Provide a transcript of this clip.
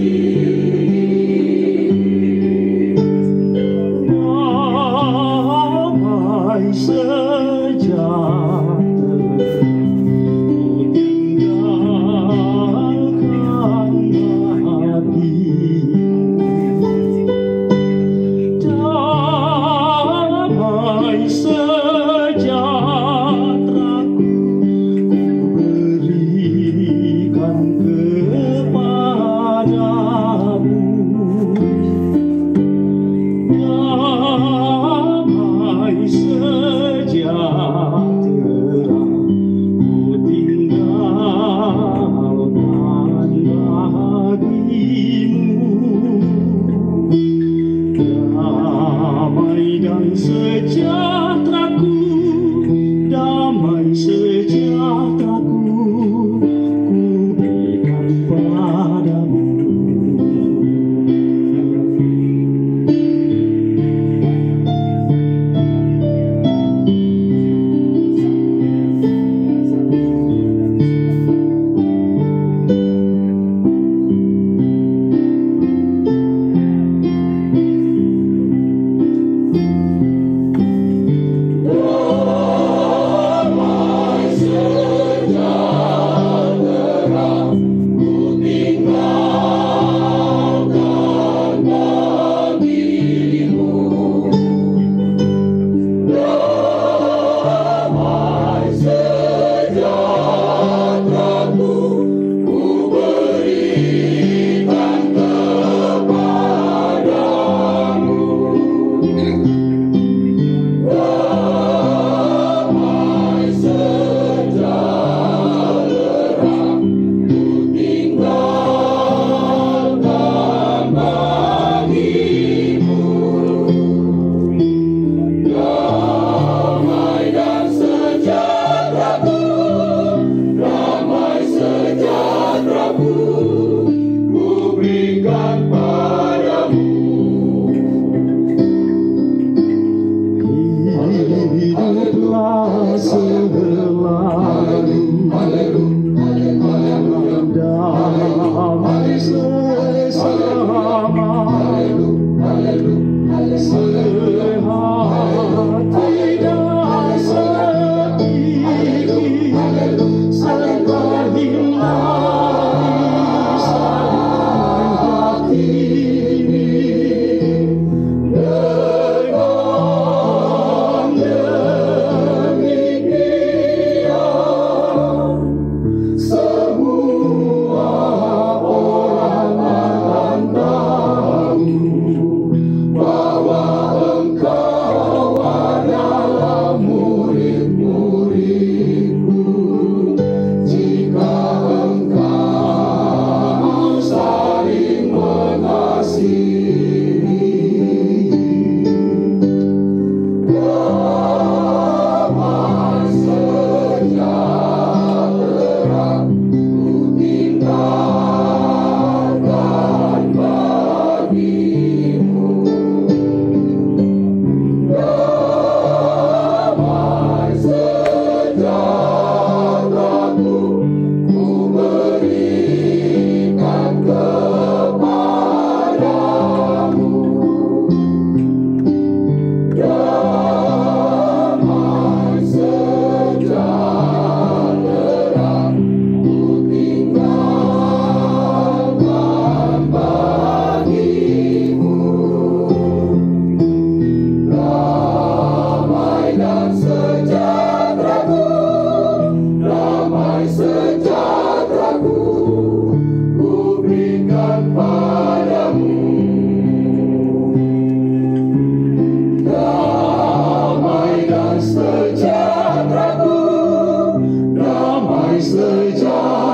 Damai Hiduplah praise the dawn.